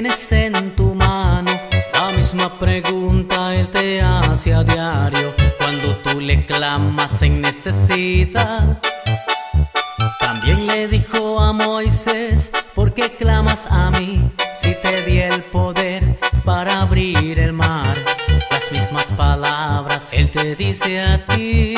tienes en tu mano. La misma pregunta él te hace a diario cuando tú le clamas en necesidad. También le dijo a Moisés, ¿por qué clamas a mí si te di el poder para abrir el mar? Las mismas palabras él te dice a ti.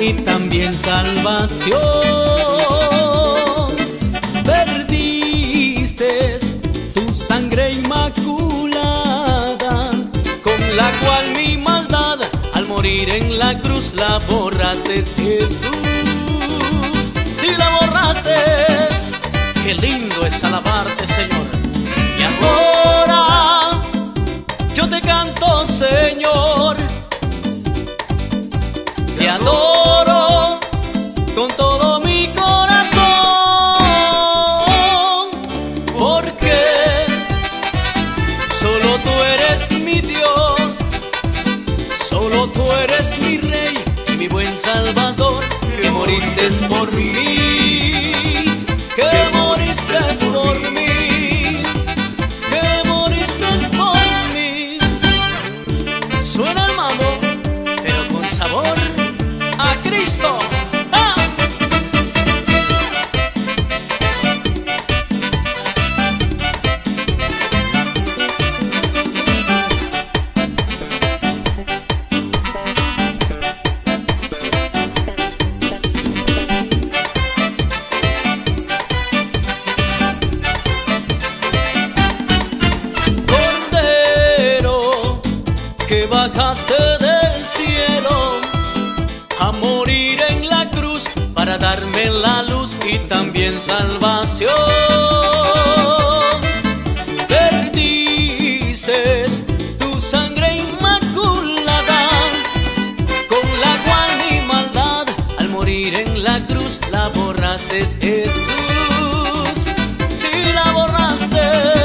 y también salvación. Perdiste tu sangre inmaculada, con la cual mi maldad al morir en la cruz la borraste, Jesús. Si la borraste, qué lindo es alabarte, Señor. Y ahora yo te canto, Señor. Te adoro corazón, porque solo tú eres mi Dios, solo tú eres mi Rey y mi buen Salvador, que moriste por mí. salvación. Perdiste tu sangre inmaculada, con la cual mi maldad al morir en la cruz la borraste, Jesús. Si la borraste.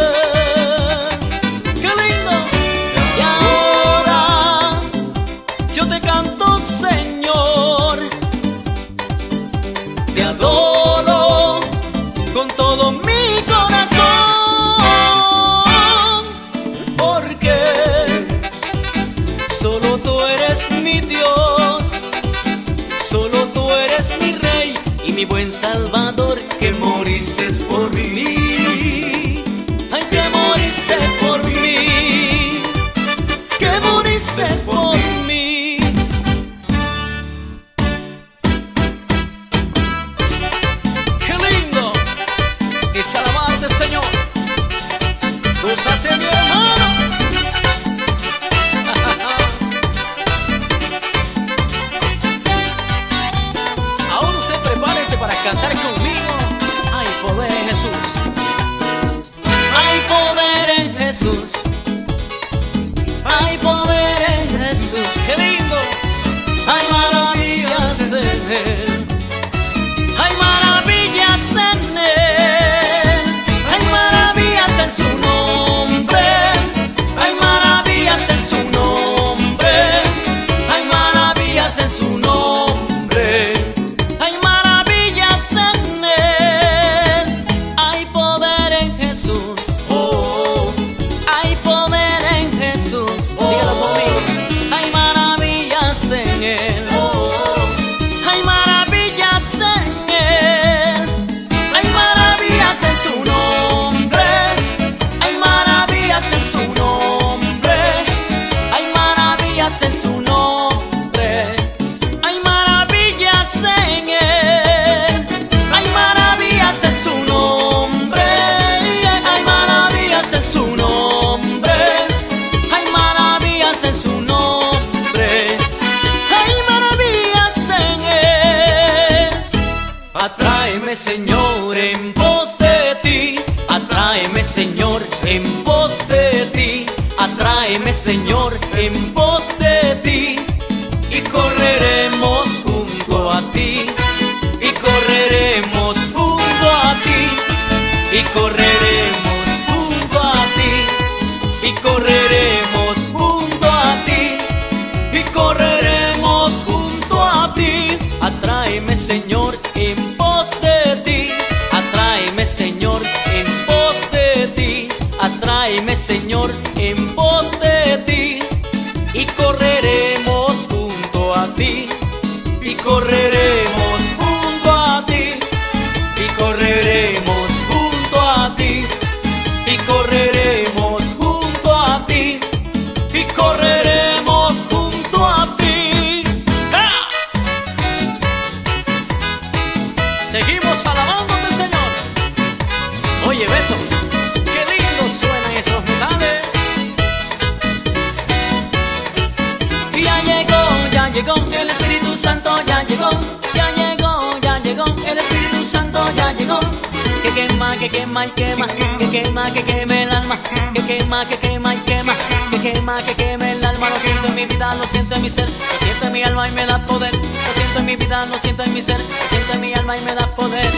que quema y quema, que quema, que queme el alma, que quema, que quema y quema, que quema, que queme el alma. Lo siento en mi vida, lo siento en mi ser, lo siento en mi alma y me da poder. Lo siento en mi vida, lo siento en mi ser, lo siento en mi alma y me da poder.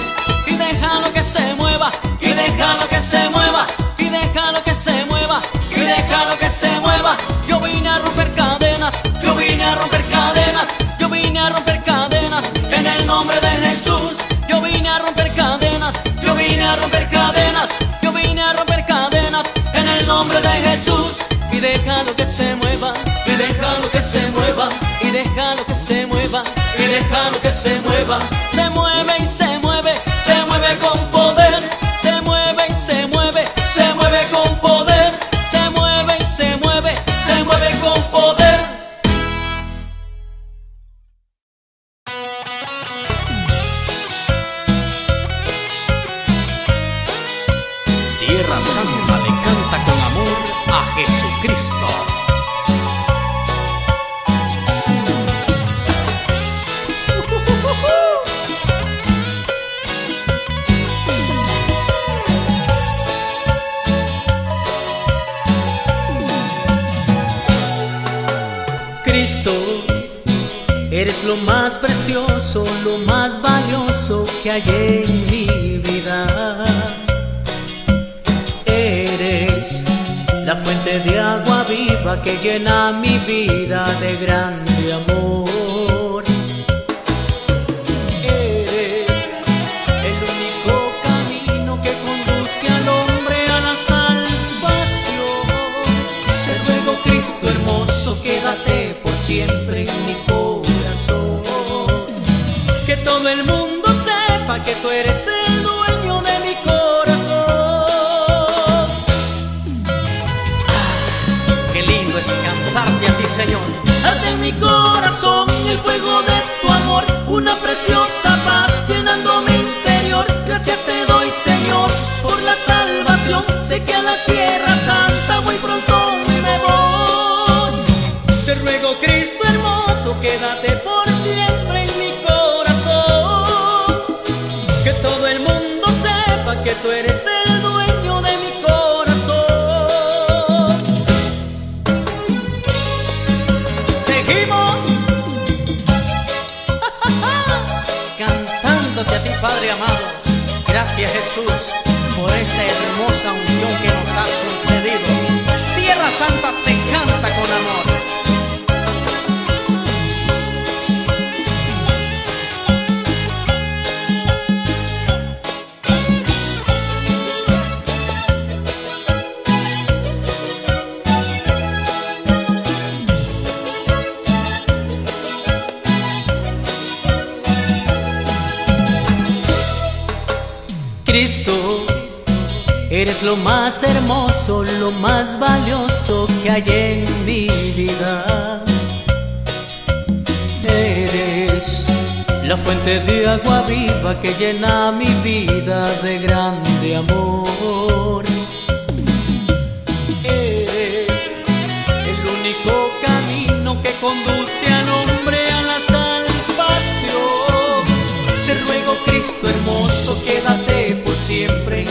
Y déjalo que se mueva, y déjalo que se mueva. déjalo que se mueva, y déjalo que se mueva, y déjalo que se mueva, y déjalo que se mueva, se mueve y se mueve. la fuente de agua viva que llena mi vida de grande amor. mi corazón el fuego de tu amor, una preciosa paz llenando amado. Gracias Jesús por esa hermosa unción que nos has concedido. Tierra Santa. lo más hermoso, lo más valioso que hay en mi vida. Eres la fuente de agua viva que llena mi vida de grande amor. Eres el único camino que conduce al hombre a la salvación. Te ruego, Cristo hermoso, quédate por siempre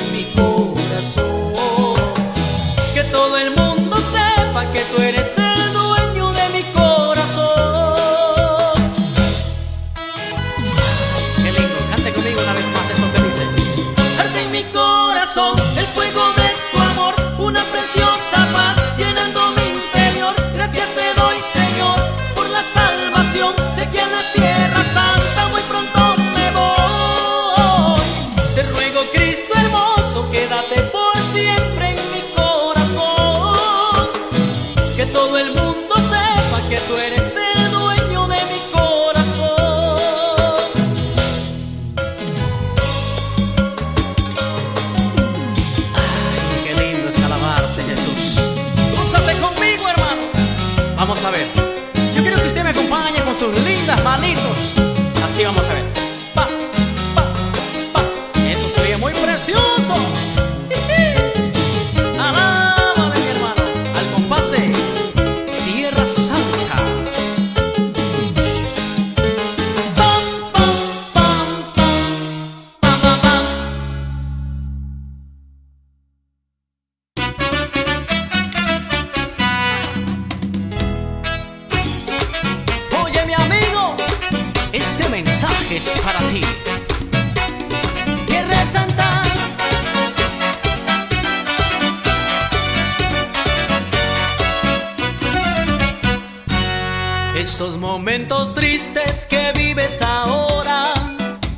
Esos momentos tristes que vives ahora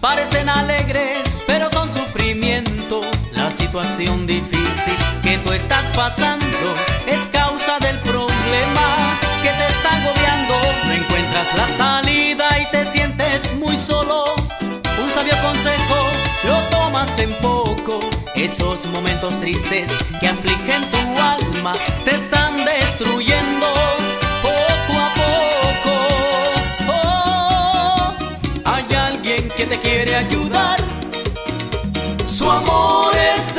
parecen alegres, pero son sufrimiento. La situación difícil que tú estás pasando es causa del problema que te está agobiando. No encuentras la salida y te sientes muy solo. Un sabio consejo lo tomas en poco. Esos momentos tristes que afligen tu alma te están destruyendo. quiere ayudar. Su amor es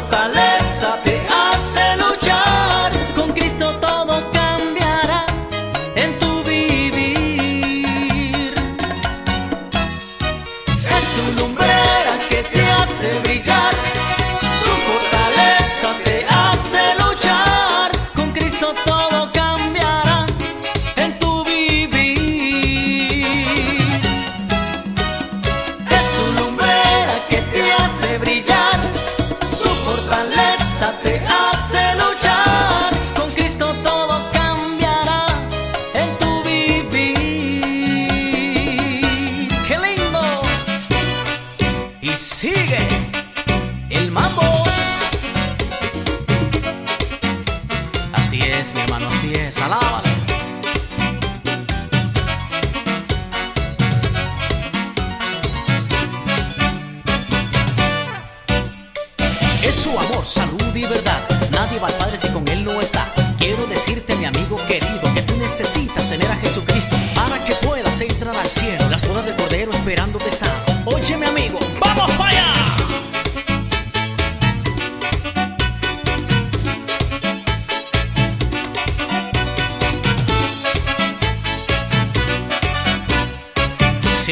fortaleza.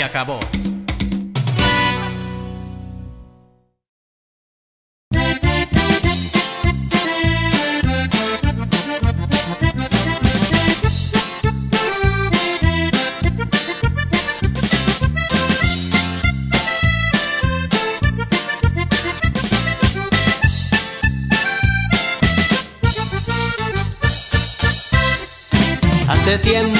acabó. Hace tiempo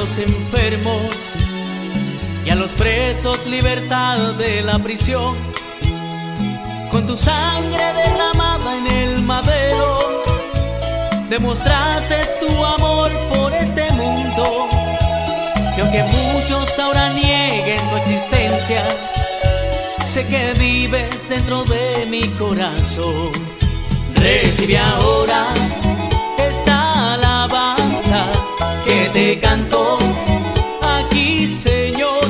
los enfermos y a los presos libertad de la prisión. Con tu sangre derramada en el madero, demostraste tu amor por este mundo. Y aunque muchos ahora nieguen tu existencia, sé que vives dentro de mi corazón. Recibe ahora te cantó aquí, Señor.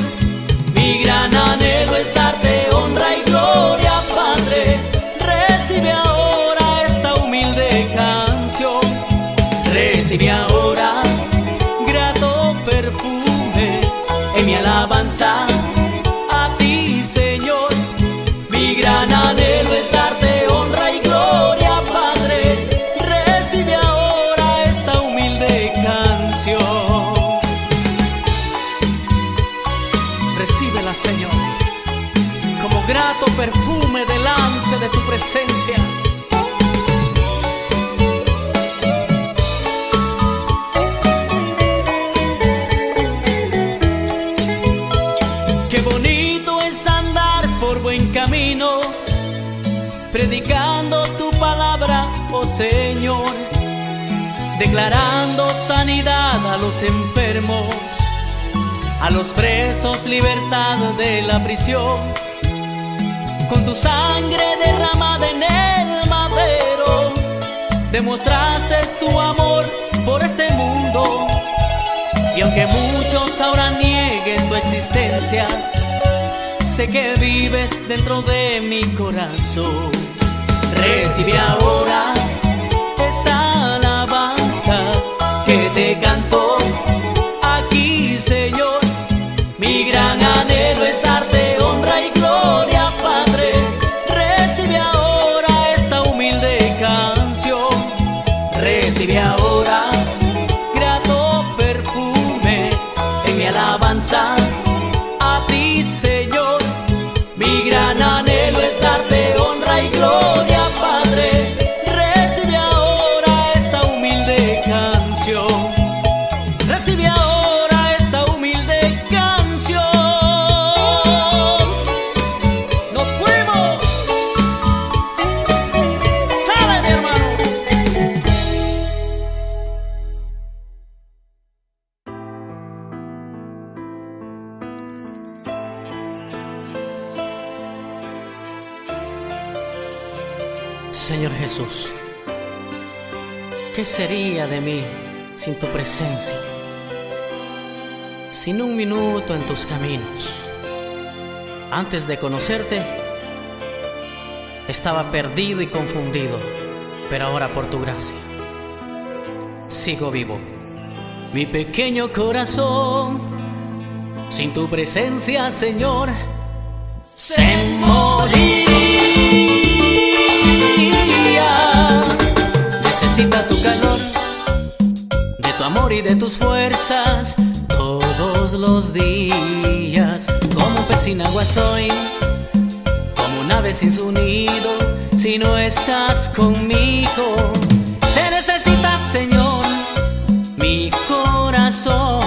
Mi gran anhelo es darte honra y gloria, Padre. Recibe ahora esta humilde canción. Recibe ahora grato perfume en mi alabanza a ti, Señor. Mi gran anhelo Qué bonito es andar por buen camino, predicando tu palabra, oh Señor, declarando sanidad a los enfermos, a los presos libertad de la prisión. Con tu sangre derramada en el madero, demostraste tu amor por este mundo. Y aunque muchos ahora nieguen tu existencia, sé que vives dentro de mi corazón. Recibe ahora esta alabanza que te cantó alabanza en tus caminos. Antes de conocerte, estaba perdido y confundido, pero ahora por tu gracia, sigo vivo. Mi pequeño corazón, sin tu presencia, Señor, se moriría. Necesita tu calor, de tu amor y de tus fuerzas los días. Como pez sin agua soy, como un ave sin su nido, si no estás conmigo. Te necesitas, Señor, mi corazón.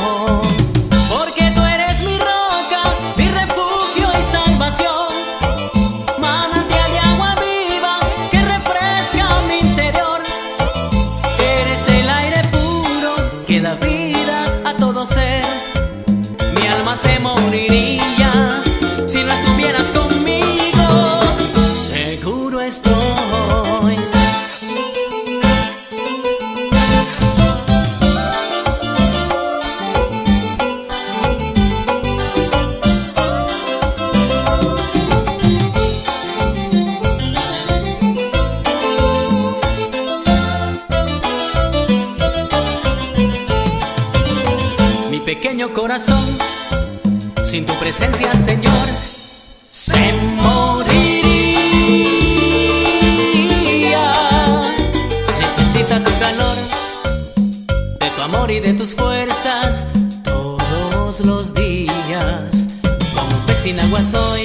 De tus fuerzas todos los días. Como un pez sin agua soy,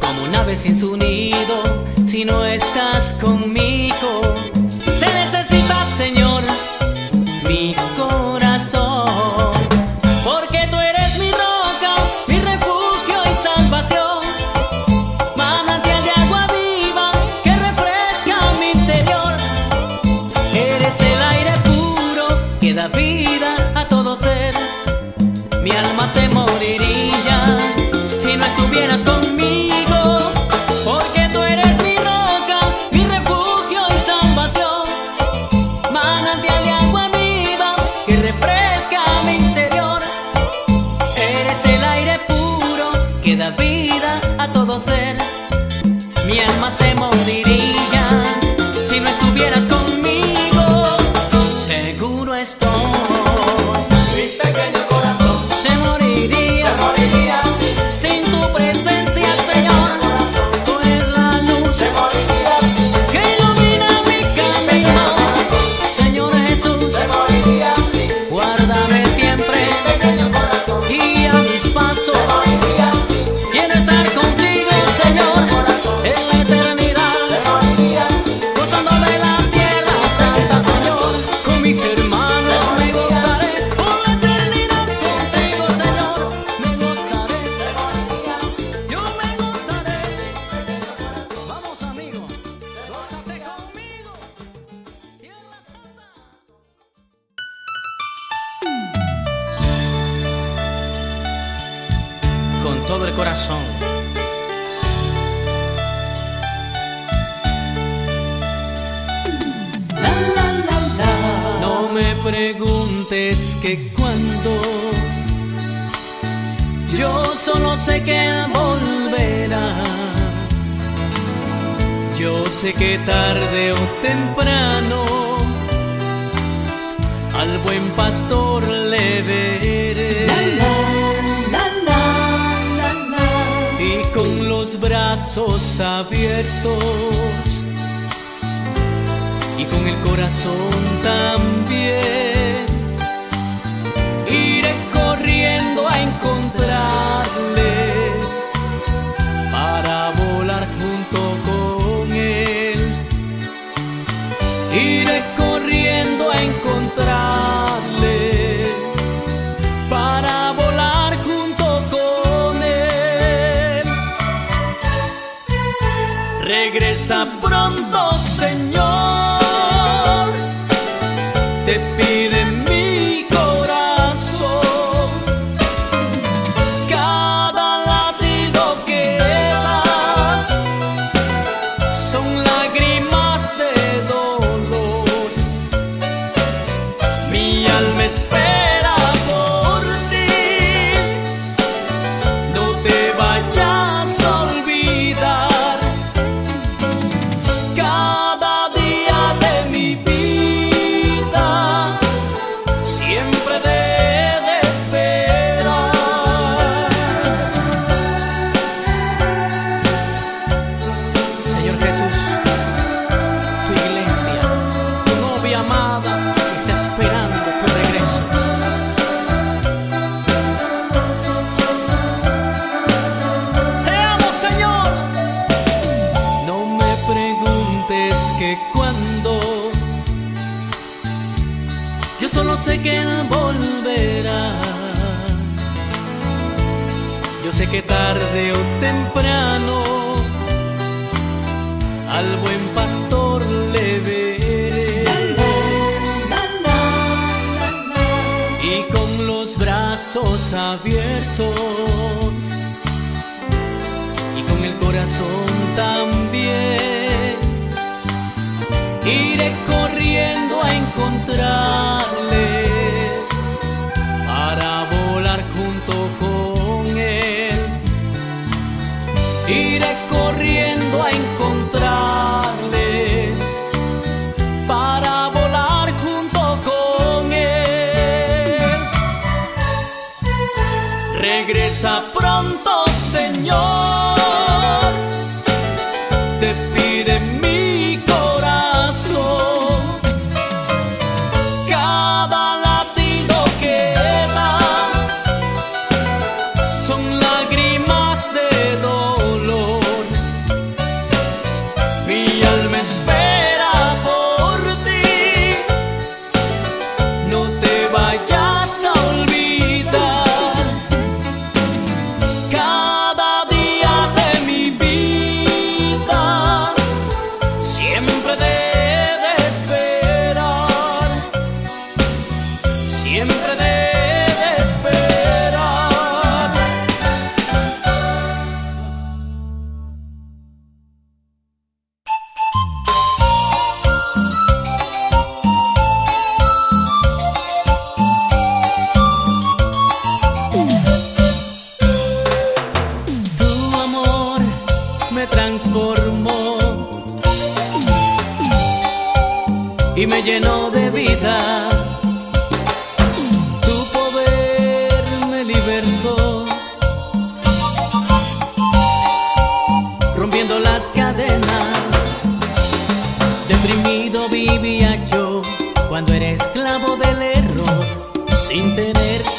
como un ave sin su nido, si no estás conmigo.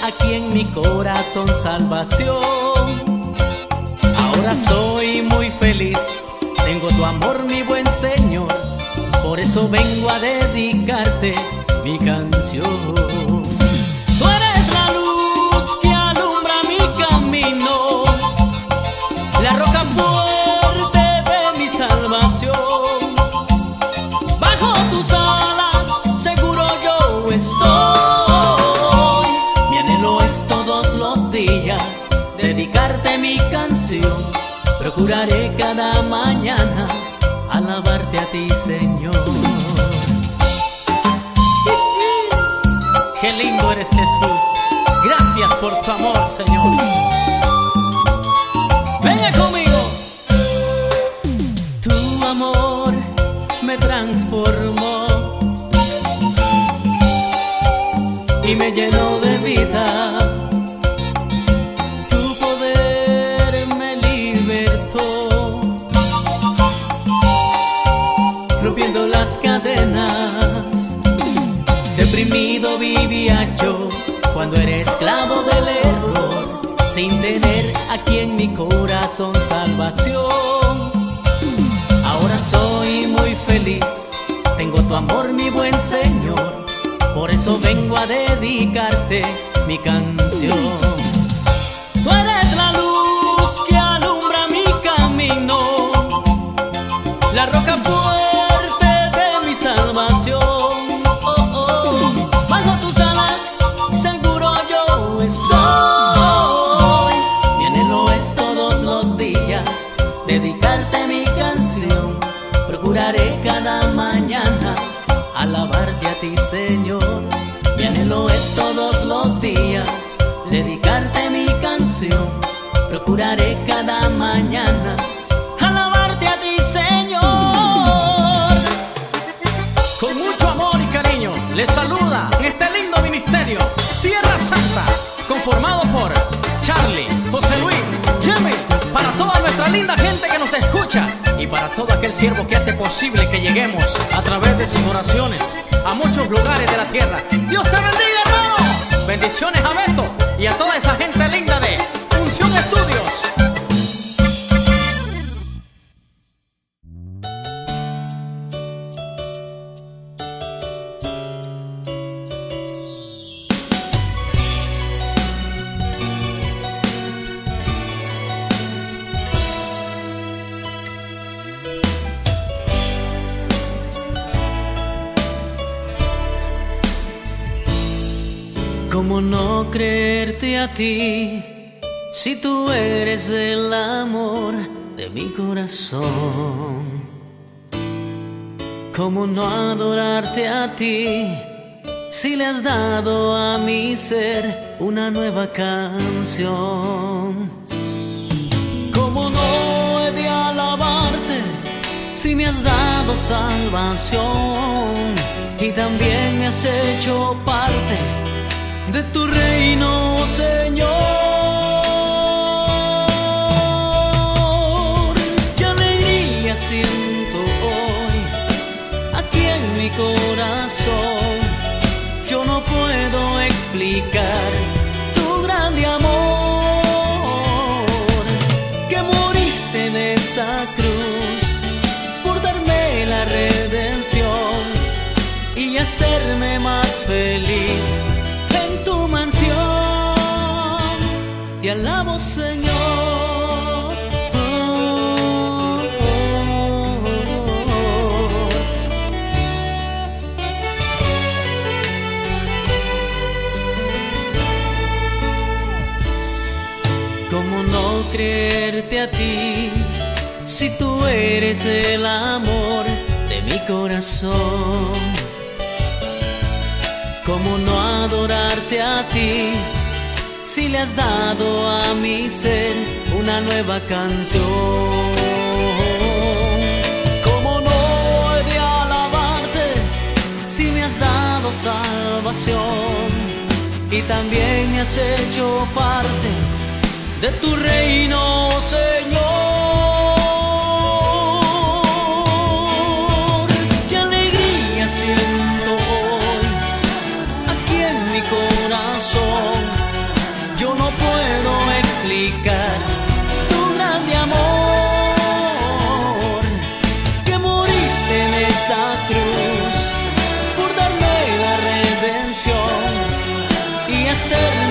Aquí en mi corazón salvación. Ahora soy muy feliz, tengo tu amor, mi buen Señor, por eso vengo a dedicarte mi canción. Procuraré cada mañana alabarte a ti, Señor. Qué lindo eres Jesús. Gracias por tu amor, Señor. Venga conmigo. Tu amor me transformó y me llenó de vida. Deprimido vivía yo cuando era esclavo del error, sin tener aquí en mi corazón salvación. Ahora soy muy feliz, tengo tu amor, mi buen Señor, por eso vengo a dedicarte mi canción. Tú eres la luz que alumbra mi camino, la roca fuerte todo aquel siervo que hace posible que lleguemos a través de sus oraciones a muchos lugares de la tierra. Dios te bendiga, hermano. Bendiciones a Beto y a toda esa gente linda si tú eres el amor de mi corazón? ¿Cómo no adorarte a ti si le has dado a mi ser una nueva canción? ¿Cómo no he de alabarte si me has dado salvación y también me has hecho parte de tu reino, Señor? ¡Qué alegría siento hoy aquí en mi corazón! Yo no puedo explicar tu grande amor que moriste en esa cruz por darme la redención y hacerme más feliz alabo, Señor. ¿Cómo no creerte a ti si tú eres el amor de mi corazón? ¿Cómo no adorarte a ti si le has dado a mi ser una nueva canción? ¿Cómo no he de alabarte si me has dado salvación y también me has hecho parte de tu reino, Señor? certain